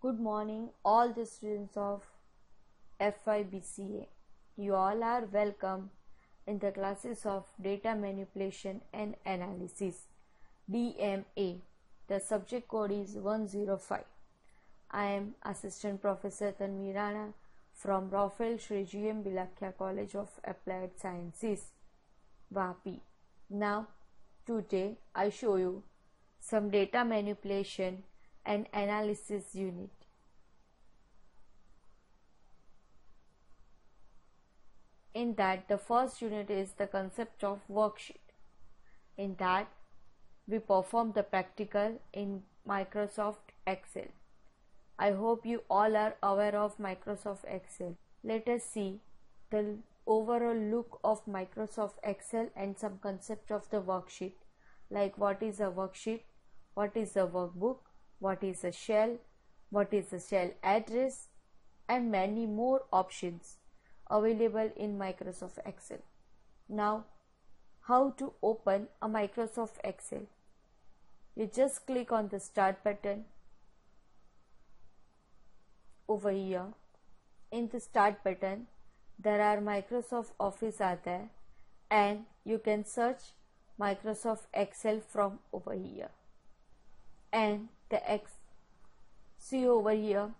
Good morning, all the students of FIBCA. You all are welcome in the classes of Data Manipulation and Analysis DMA. The subject code is 105. I am Assistant Professor Tanvi Rana from Rofel Shri GM Bilakhia College of Applied Sciences, Vapi. Now, today I show you some data manipulation and analysis unit. In that, the first unit is the concept of worksheet. In that, we perform the practical in Microsoft Excel. I hope you all are aware of Microsoft Excel. Let us see the overall look of Microsoft Excel and some concept of the worksheet like what is a worksheet, what is a workbook, what is a shell, what is a shell address and many more options available in Microsoft Excel. Now, how to open a Microsoft Excel? You just click on the start button over here. In the start button, there are Microsoft Office are there and you can search Microsoft Excel from over here. And the X see over here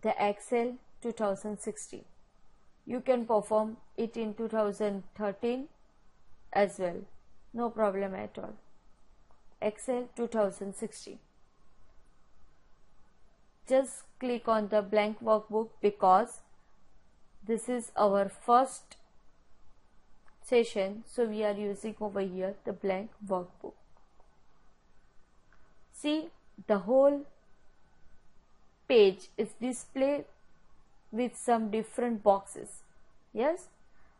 the Excel 2016 you can perform it in 2013 as well. No problem at all. Excel 2016 just click on the blank workbook because this is our first session so we are using over here the blank workbook see the whole page is displayed with some different boxes. Yes?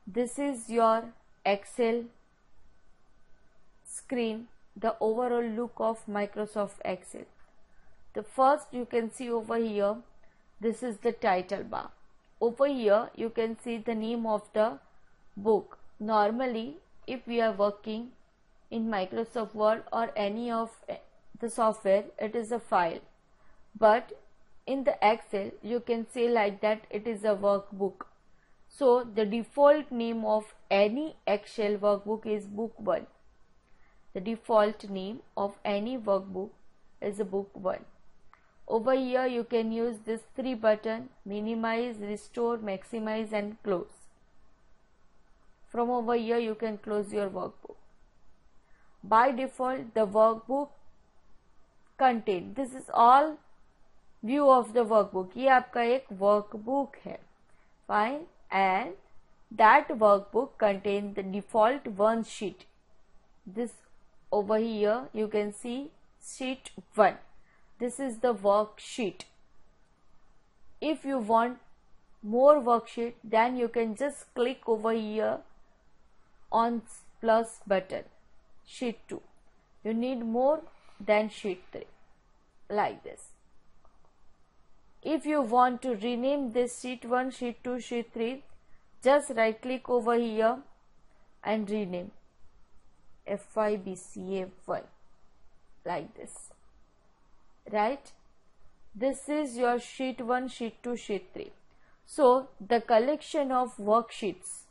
This is your excel screen the overall look of microsoft excel. The first you can see over here this is the title bar. Over here you can see the name of the book. Normally if we are working in microsoft word or any of the software it is a file. But in the excel you can say like that it is a workbook. So the default name of any excel workbook is book 1 the default name of any workbook is a book 1 over here you can use this three button minimize restore maximize and close. From over here you can close your workbook. By default the workbook contain this is all view of the workbook ये आपका एक workbook है fine and that workbook contain the default one sheet this over here you can see sheet 1 this is the worksheet if you want more worksheet then you can just click over here on plus button sheet 2 you need more than sheet 3 like this if you want to rename this sheet 1, sheet 2, sheet 3, just right click over here and rename FIBCA1 like this. Right? This is your sheet 1, sheet 2, sheet 3. So, the collection of worksheets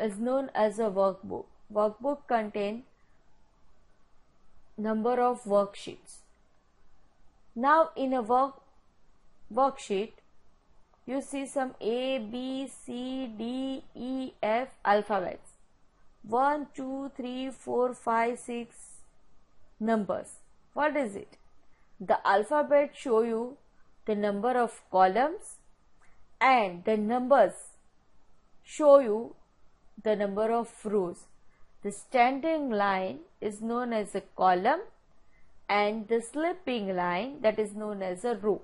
is known as a workbook. Workbook contain number of worksheets. Now, in a work worksheet, you see some A, B, C, D, E, F alphabets. 1, 2, 3, 4, 5, 6 numbers. What is it? The alphabet show you the number of columns and the numbers show you the number of rows. The standing line is known as a column and the slipping line that is known as a row.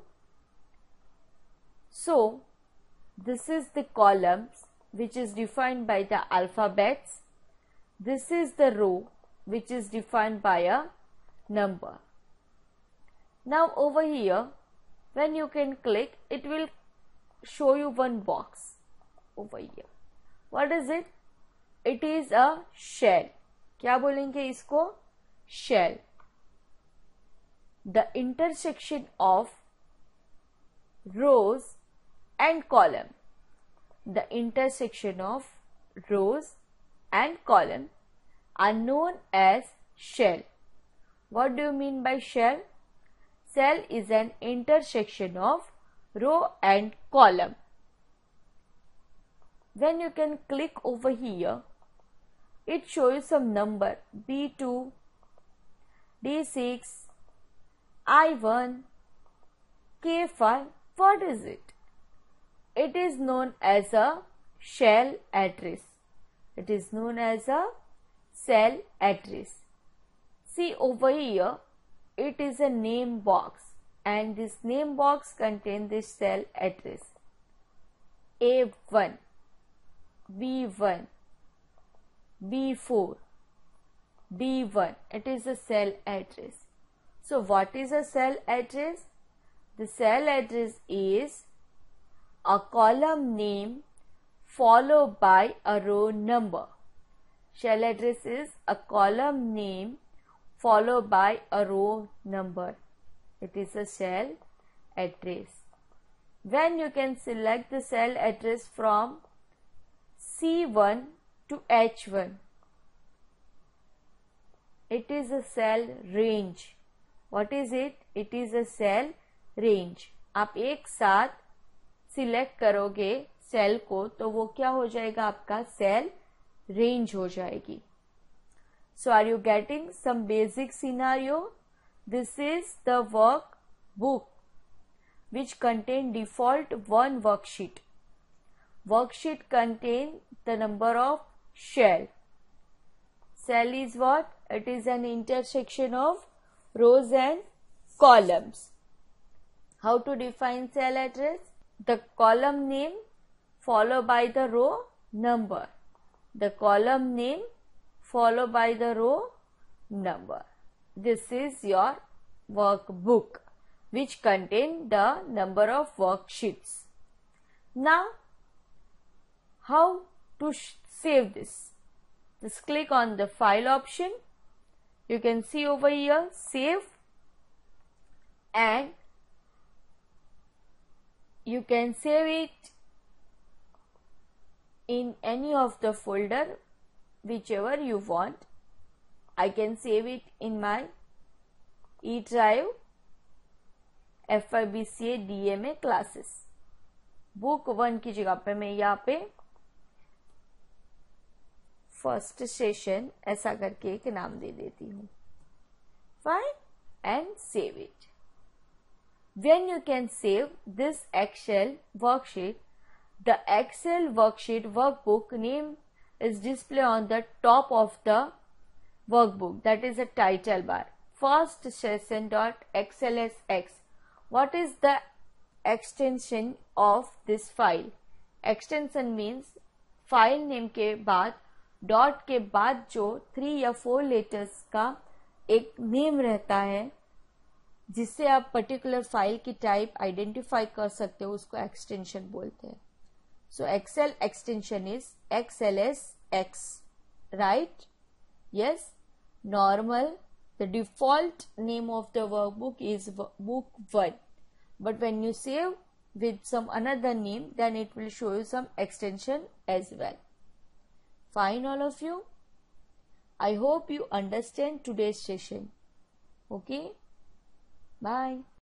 So, this is the columns which is defined by the alphabets. This is the row which is defined by a number. Now over here, when you can click, it will show you one box over here. What is it? It is a shell. क्या बोलेंगे इसको shell. The intersection of rows and column. The intersection of rows and column are known as shell. What do you mean by shell? Cell is an intersection of row and column. When you can click over here, it shows some number B2, D6, I1, K5. What is it? It is known as a shell address. It is known as a cell address. See over here, it is a name box and this name box contains this cell address. A1, B1, B4, B1. It is a cell address. So what is a cell address? The cell address is a column name followed by a row number. Cell address is a column name followed by a row number. It is a cell address. When you can select the cell address from C1 to H1. It is a cell range. What is it? It is a cell range. आप एक साथ select करोगे cell को तो वो क्या हो जाएगा आपका सेल रेंज हो जाएगी so are you getting some basic scenario this is the workbook which contain default one worksheet worksheet contain the number of shell. Cell is what? It is an intersection of rows and columns. How to define cell address? The column name followed by the row number the column name followed by the row number. This is your workbook which contain the number of worksheets. Now, how to save this? Just click on the file option. You can see over here save and you can save it in any of the folder whichever you want. I can save it in my E drive FIBCA DMA classes. Book one की जगह पे मैं यहाँ पे first session, ऐसा करके एक नाम दे देती हूँ। Fine and save it when you can save this Excel worksheet the Excel worksheet workbook name is display on the top of the workbook that is a title bar first session dot Excel S X what is the extension of this file extension means file name के बाद dot के बाद जो three या four letters का एक name रहता है, जिससे आप पर्टिकुलर फ़ाइल की टाइप आइडेंटिफाई कर सकते हो, उसको एक्सटेंशन बोलते हैं। So Excel extension is X L S X right yes normal the default name of the workbook is book one but when you save with some another name then it will show you some extension as well Fine all of you. I hope you understand today's session. Okay. Bye.